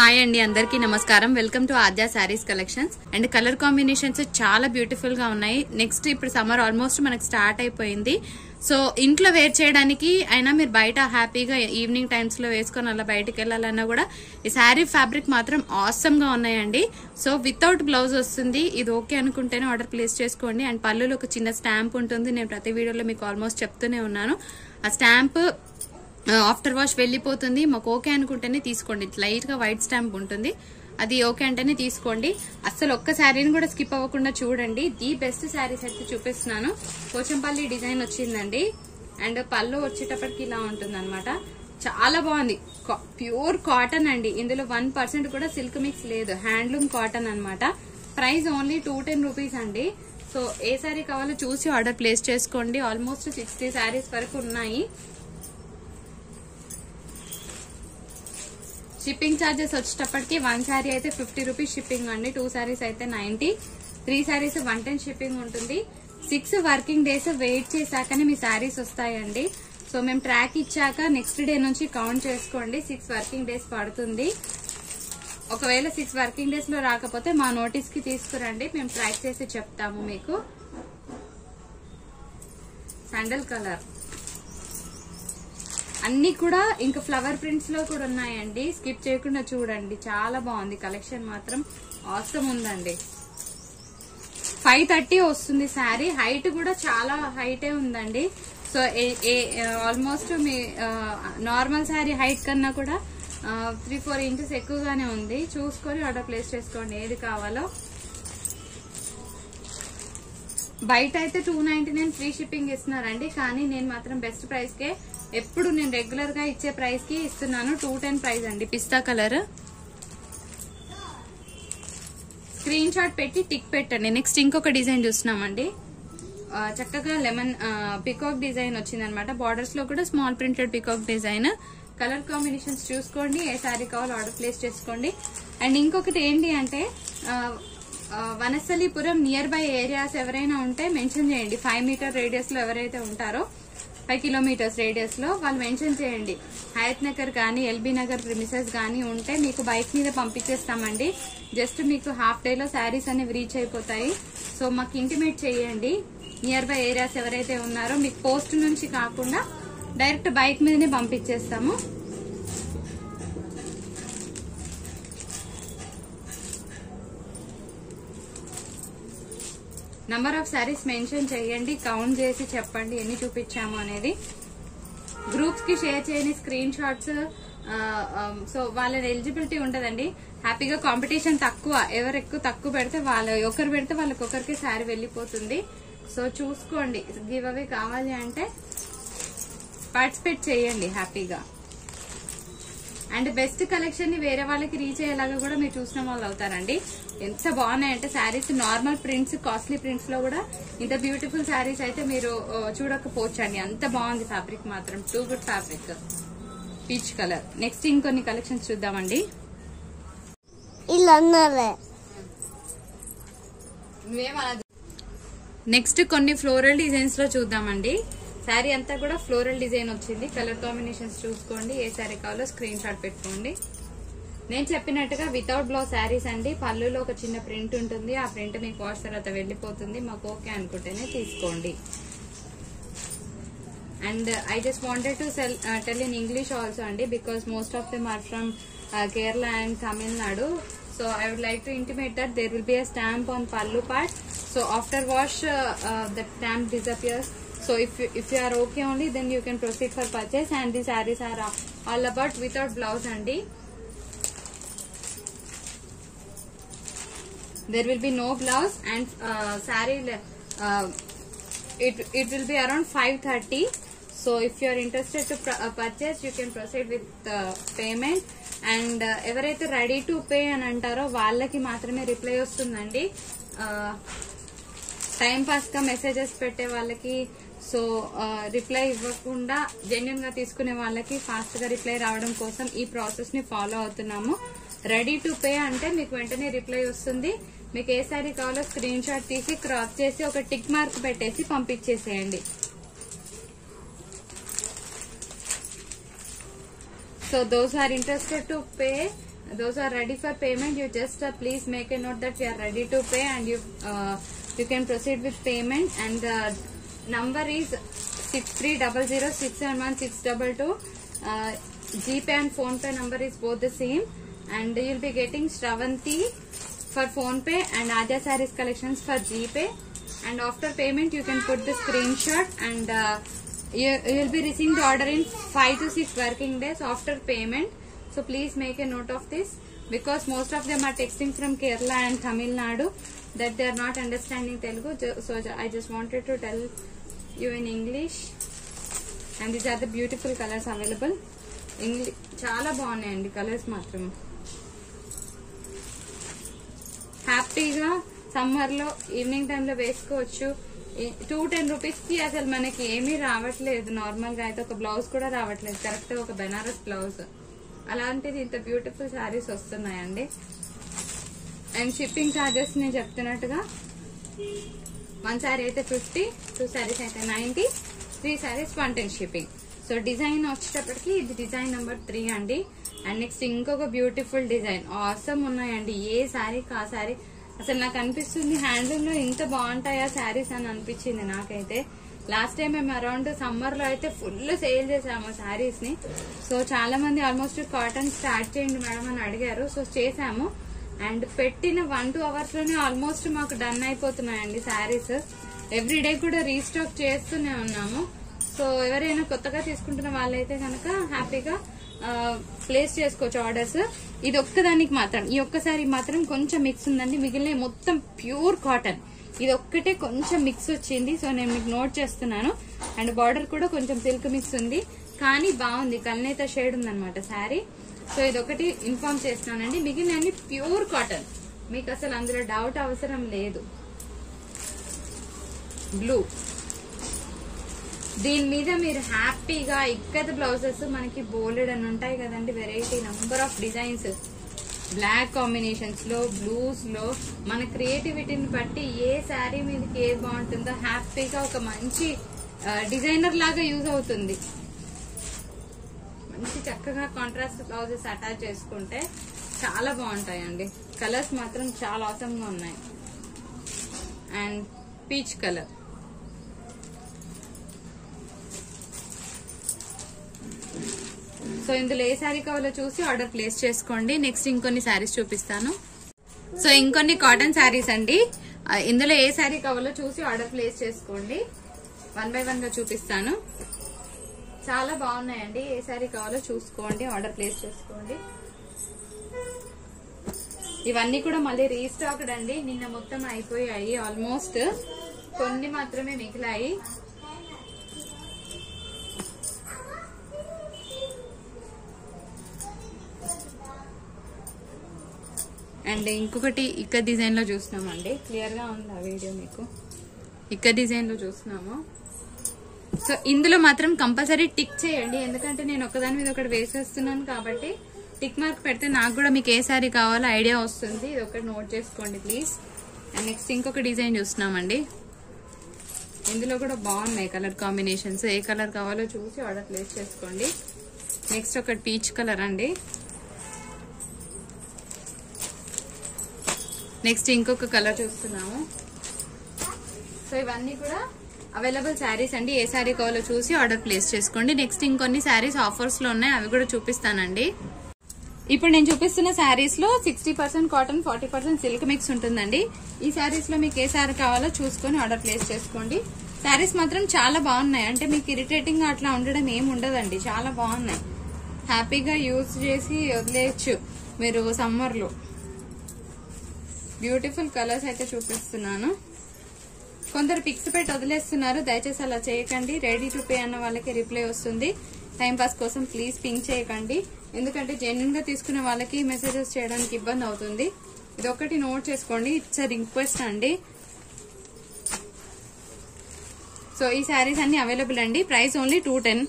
Hi అండి అందరికీ నమస్కారం. Welcome to Aadya saris collections and colour combinations చాలా బ్యూటిఫుల్గా ఉన్నాయి. నెక్స్ట్ ఇప్పుడు సమ్మర్ ఆల్మోస్ట్ మనకు స్టార్ట్ అయిపోయింది. సో ఇంట్లో వేర్ చేయడానికి అయినా మీరు బయట హ్యాపీగా ఈవినింగ్ టైమ్స్లో వేసుకొని అలా బయటకు వెళ్ళాలన్నా కూడా ఈ శారీ ఫ్యాబ్రిక్ మాత్రం ఆసమ్గా ఉన్నాయండి. సో వితౌట్ బ్లౌజ్ వస్తుంది. ఇది ఓకే అనుకుంటేనే ఆర్డర్ ప్లేస్ చేసుకోండి. అండ్ పళ్ళులో ఒక చిన్న స్టాంప్ ఉంటుంది. నేను ప్రతి వీడియోలో మీకు ఆల్మోస్ట్ చెప్తూనే ఉన్నాను. ఆ స్టాంప్ ఆఫ్టర్ వాష్ వెళ్ళిపోతుంది. మాకు ఓకే అనుకుంటేనే తీసుకోండి. లైట్గా వైట్ స్టాంప్ ఉంటుంది. అది ఓకే అంటేనే తీసుకోండి. అస్సలు ఒక్క శారీని కూడా స్కిప్ అవ్వకుండా చూడండి. ది బెస్ట్ శారీస్ అయితే చూపిస్తున్నాను. పోచంపల్లి డిజైన్ వచ్చిందండి. అండ్ పళ్ళు వచ్చేటప్పటికి ఇలా ఉంటుంది చాలా బాగుంది. ప్యూర్ కాటన్ అండి. ఇందులో వన్ పర్సెంట్ కూడా సిల్క్ మిక్స్ లేదు. హ్యాండ్లూమ్ కాటన్ అనమాట price only two ten rupees అండి. సో ఏ శారీ కావాలో చూసి ఆర్డర్ ప్లేస్ చేసుకోండి. ఆల్మోస్ట్ సిక్స్టీ శారీస్ వరకు ఉన్నాయి. షిప్పింగ్ ఛార్జెస్ వచ్చేటప్పటికి వన్ శారీ అయితే ఫిఫ్టీ రూపీస్ షిప్పింగ్ అండి. టూ శారీస్ అయితే ninety three saris one ten shipping ఉంటుంది. సిక్స్ వర్కింగ్ డేస్ వెయిట్ చేశాకనే మీ శారీస్ వస్తాయండి. సో మేము ట్రాక్ ఇచ్చాక నెక్స్ట్ డే నుంచి కౌంట్ చేసుకోండి. సిక్స్ వర్కింగ్ డేస్ పడుతుంది. ఒకవేళ సిక్స్ వర్కింగ్ డేస్లో రాకపోతే మా నోటీస్కి తీసుకురండి. మేము ట్రాక్ చేసి చెప్తాము మీకు. శాండల్ కలర్ అన్ని కూడా ఇంకా ఫ్లవర్ ప్రింట్స్లో కూడా ఉన్నాయండి. స్కిప్ చేయకుండా చూడండి. చాలా బాగుంది. కలెక్షన్ మాత్రం అవసరం ఉందండి. ఫైవ్ థర్టీ వస్తుంది శారీ హైట్ కూడా చాలా హైటే ఉందండి. సో ఆల్మోస్ట్ మీ నార్మల్ శారీ హైట్ కన్నా కూడా త్రీ ఫోర్ ఇంచెస్ ఎక్కువగానే ఉంది. చూసుకొని ఆర్డర్ ప్లేస్ చేసుకోండి. ఏది కావాలో. బయట అయితే two ninety nine free shipping ఇస్తున్నారండి. కానీ నేను మాత్రం బెస్ట్ ప్రైస్కే ఎప్పుడు నేను రెగ్యులర్గా ఇచ్చే ప్రైస్కి ఇస్తున్నాను. టూ టెన్ ప్రైస్ అండి. పిస్తా కలర్ స్క్రీన్ షాట్ పెట్టి టిక్ పెట్టండి. నెక్స్ట్ ఇంకొక డిజైన్ చూస్తున్నామండి. చక్కగా లెమన్ పికాక్ డిజైన్ వచ్చింది అనమాట బార్డర్స్లో కూడా small printed peacock design colour combinations చూసుకోండి. ఏ శారీ కావాలో ఆర్డర్ ప్లేస్ చేసుకోండి. అండ్ ఇంకొకటి ఏంటి అంటే ఆ, వనస్థలీపురం నియర్ బై ఏరియాస్ ఎవరైనా ఉంటే మెన్షన్ చేయండి. ఫైవ్ మీటర్ రేడియస్లో ఎవరైతే ఉంటారో ఫైవ్ కిలోమీటర్స్ రేడియస్లో వాళ్ళు మెన్షన్ చేయండి. హయత్ నగర్ కానీ ఎల్బీ నగర్ ప్రిమిసెస్ కానీ ఉంటే మీకు బైక్ మీద పంపించేస్తామండి. జస్ట్ మీకు హాఫ్ డేలో శారీస్ అనేవి రీచ్ అయిపోతాయి. సో మాకు ఇంటిమేట్ చేయండి. నియర్ బై ఏరియాస్ ఎవరైతే ఉన్నారో మీకు పోస్ట్ నుంచి కాకుండా డైరెక్ట్ బైక్ మీదనే పంపించేస్తాము. నంబర్ ఆఫ్ శారీస్ మెన్షన్ చేయండి కౌంట్ చేసి చెప్పండి ఎన్ని చూపించాము అనేది. గ్రూప్స్కి షేర్ చేయని స్క్రీన్ షాట్స్ సో వాళ్ళ ఎలిజిబిలిటీ ఉంటదండి. హ్యాపీగా కాంపిటీషన్ తక్కువ ఎవరు ఎక్కువ తక్కువ పెడితే వాళ్ళ ఒకరు పెడితే వాళ్ళకి ఒకరికి శారీ వెళ్ళిపోతుంది. సో చూసుకోండి గివ్ అవే కావాలి అంటే పార్టిసిపేట్ చేయండి హ్యాపీగా అండ్ బెస్ట్ కలెక్షన్ని వేరే వాళ్ళకి రీచ్ అయ్యేలాగా కూడా మీరు చూసిన వాళ్ళు అవుతారండి. ఎంత బాగున్నాయంటే శారీస్ నార్మల్ ప్రింట్స్ కాస్ట్లీ ప్రింట్స్లో కూడా ఇంత బ్యూటిఫుల్ శారీస్ అయితే మీరు చూడకపోవచ్చండి. అంత బాగుంది ఫ్యాబ్రిక్ మాత్రం. Too good fabric. Peach colour. Next ఇంకొన్ని కలెక్షన్స్ చూద్దామండి. నెక్స్ట్ కొన్ని ఫ్లోరల్ డిజైన్స్లో చూద్దామండి. శారీ అంతా కూడా ఫ్లోరల్ డిజైన్ వచ్చింది. కలర్ కాంబినేషన్స్ చూసుకోండి. ఏ శారీ కావాలో స్క్రీన్ షాట్ పెట్టుకోండి. నేను చెప్పినట్టుగా వితౌట్ బ్లౌజ్ శారీస్ అండి. పళ్ళులో ఒక చిన్న ప్రింట్ ఉంటుంది. ఆ ప్రింట్ మీకు వాష్ తర్వాత వెళ్ళిపోతుంది. మాకు ఓకే అనుకుంటేనే తీసుకోండి. And I just wanted to sell tell in English also అండి. Because most of them are from Kerala and Tamil Nadu so I would like to intimate that there will be a stamp on pallu part so after wash the stamp disappears so if you, if you are okay only then you can proceed for purchase and the sarees are uh, all about without blouse అండి there will be no blouse and uh, saree le- uh, it it will be around 530 so if you are interested to pr- uh, purchase you can proceed with the payment and ఎవరైతే ready to pay అని అంటారో వాళ్ళకి మాత్రమే reply వస్తుందండి time పాస్గా messages పెట్టే వాళ్ళకి so reply ఇవ్వకుండా జెన్యున్గా తీసుకునే వాళ్ళకి ఫాస్ట్గా రిప్లై రావడం కోసం ఈ ప్రాసెస్ని ఫాలో అవుతున్నాము. రెడీ టు పే అంటే మీకు వెంటనే రిప్లై వస్తుంది. మీకు ఏ సారీ కావాలో స్క్రీన్ షాట్ తీసి క్రాప్ చేసి ఒక టిక్ మార్క్ పెట్టేసి పంపించేసేయండి. So those are interested to pay those are ready for payment you just please make a note that that you are ready to you you you uh, you can proceed number is six three double zero six seven one six double two. Uh, gpay and phone pay number is both the same. And you'll be getting Shravanti for phone pay and Adya sarees collections for gpay and after payment you can put the screenshot and uh, you will be receiving the order in 5 to 6 working days after payment so please make a note of this because most of them are texting from Kerala and Tamil Nadu that they are not understanding Telugu so I just wanted to tell you in English and these are the beautiful colours available English చాలా బాగున్నాయండి colours మాత్రం హ్యాపీగా సమ్మర్లో evening టైంలో వేసుకోవచ్చు two ten రూపీస్కి అసలు మనకి ఏమీ రావట్లేదు నార్మల్గా అయితే ఒక బ్లౌజ్ కూడా రావట్లేదు కరెక్ట్ ఒక బెనారస్ బ్లౌజ్ అలాంటిది ఇంత బ్యూటిఫుల్ శారీస్ వస్తున్నాయండి. అండ్ షిప్పింగ్ ఛార్జెస్ నేను చెప్తున్నట్టుగా వన్ శారీ అయితే ఫిఫ్టీ టూ శారీస్ అయితే ninety three saris one ten shipping so design వచ్చేటప్పటికి ఇది డిజైన్ నెంబర్ త్రీ అండి. అండ్ నెక్స్ట్ ఇంకొక బ్యూటిఫుల్ డిజైన్ ఆసమ్ ఉన్నాయండి. ఏ శారీకి ఆ శారీ అసలు నాకు అనిపిస్తుంది హ్యాండ్లూమ్లో ఇంత బాగుంటాయా శారీస్ అని అనిపించింది నాకైతే. లాస్ట్ టైం మేము అరౌండ్ సమ్మర్లో అయితే ఫుల్ సేల్ చేసాము శారీస్ని సో చాలా మంది ఆల్మోస్ట్ కాటన్ స్టార్ట్ చేయండి మేడం అని అడిగారు. సో చేసాము. అండ్ పెట్టిన వన్ టూ అవర్స్లోనే ఆల్మోస్ట్ మాకు డన్ అయిపోతున్నాయండి శారీస్. ఎవ్రీడే కూడా రీస్టాక్ చేస్తూనే ఉన్నాము. సో ఎవరైనా కొత్తగా తీసుకుంటున్న వాళ్ళైతే కనుక హ్యాపీగా ప్లేస్ చేసుకోవచ్చు ఆర్డర్స్ ఇది ఒక్కదానికి మాత్రం ఈ ఒక్కసారి మాత్రం కొంచెం మిక్స్ ఉందండి. మిగిలిన మొత్తం ప్యూర్ కాటన్ ఇది ఒక్కటే కొంచెం మిక్స్ వచ్చింది. సో నేను మీకు నోట్ చేస్తున్నాను. అండ్ బార్డర్ కూడా కొంచెం సిల్క్ మిక్స్ ఉంది. కానీ బాగుంది. కల్నేత షేడ్ ఉందనమాట శారీ. సో ఇది ఒకటి ఇన్ఫార్మ్ చేస్తున్నానండి. మిగిలిన అన్ని ప్యూర్ కాటన్ మీకు అసలు అందులో డౌట్ అవసరం లేదు. బ్లూ దీని మీద మీరు హ్యాపీగా ఇక్కద బ్లౌజెస్ మనకి బోల్డెడ్ అని ఉంటాయి కదండి variety number of designs black కాంబినేషన్స్లో బ్లూస్లో మన క్రియేటివిటీని బట్టి ఏ శారీ మీదకి ఏది బాగుంటుందో హ్యాపీగా ఒక మంచి డిజైనర్ లాగా యూజ్ అవుతుంది. మంచి చక్కగా కాంట్రాస్ట్ బ్లౌజెస్ అటాచ్ చేసుకుంటే చాలా బాగుంటాయండి. కలర్స్ మాత్రం చాలా అవసరంగా ఉన్నాయి. అండ్ పీచ్ కలర్ సో ఇందులో ఏ శారీ కావాలో చూసి ఆర్డర్ ప్లేస్ చేసుకోండి. నెక్స్ట్ ఇంకొన్ని శారీస్ చూపిస్తాను. సో ఇంకొన్ని కాటన్ శారీస్ అండి. ఇందులో ఏ శారీ కావాలో చూసి ఆర్డర్ ప్లేస్ చేసుకోండి. వన్ బై వన్గా చూపిస్తాను. చాలా బాగున్నాయండి. ఏ శారీ కావాలో చూసుకోండి. ఆర్డర్ ప్లేస్ చేసుకోండి. ఇవన్నీ కూడా మళ్ళీ రీస్టాక్డ్ అండి. నిన్న మొత్తం అయిపోయాయి ఆల్మోస్ట్. కొన్ని మాత్రమే మిగిలాయి. అండ్ ఇంకొకటి ఇక్క డిజైన్లో చూస్తున్నామండి. క్లియర్గా ఉంది ఆ వీడియో మీకు? ఇక్క డిజైన్లో చూస్తున్నాము. సో ఇందులో మాత్రం కంపల్సరీ టిక్ చేయండి. ఎందుకంటే నేను ఒకదాని మీద ఒకటి వేసేస్తున్నాను కాబట్టి టిక్ మార్క్ పెడితే నాకు కూడా మీకు ఏ సారీ కావాలో ఐడియా వస్తుంది. ఇది ఒకటి నోట్ చేసుకోండి ప్లీజ్. అండ్ నెక్స్ట్ ఇంకొక డిజైన్ చూస్తున్నామండి. ఇందులో కూడా బాగున్నాయి కలర్ కాంబినేషన్స్. ఏ కలర్ కావాలో చూసి ఆర్డర్ ప్లేస్ చేసుకోండి. నెక్స్ట్ ఒకటి పీచ్ కలర్ అండి. నెక్స్ట్ ఇంకొక కలర్ చూస్తున్నాము. సో ఇవన్నీ కూడా అవైలబుల్ శారీస్ అండి. ఏ శారీ కావాలో చూసి ఆర్డర్ ప్లేస్ చేసుకోండి. నెక్స్ట్ ఇంకొన్ని శారీస్ ఆఫర్స్లో ఉన్నాయి. అవి కూడా చూపిస్తానండి. ఇప్పుడు నేను చూపిస్తున్న శారీస్లో sixty percent cotton forty percent silk mix ఉంటుందండి. ఈ శారీస్లో మీకు ఏ శారీ కావాలో చూసుకొని ఆర్డర్ ప్లేస్ చేసుకోండి. శారీస్ మాత్రం చాలా బాగున్నాయి. అంటే మీకు ఇరిటేటింగ్ అట్లా ఉండడం ఏమి ఉండదండి. చాలా బాగున్నాయి. హ్యాపీగా యూజ్ చేసి వదిలేయచ్చు మీరు సమ్మర్లో. బ్యూటిఫుల్ కలర్స్ అయితే చూపిస్తున్నాను. కొందరు పిక్స్ పెట్టి వదిలేస్తున్నారు. దయచేసి అలా చేయకండి. రెడీ టు పే అన్న వాళ్ళకి రిప్లై వస్తుంది. టైంపాస్ కోసం ప్లీజ్ పింక్ చేయకండి. ఎందుకంటే జెన్యున్గా తీసుకునే వాళ్ళకి మెసేజెస్ చేయడానికి ఇబ్బంది అవుతుంది. ఇది ఒకటి నోట్ చేసుకోండి. ఇట్స్ రిక్వెస్ట్ అండి. సో ఈ శారీస్ అన్ని అవైలబుల్ అండి. Price only two ten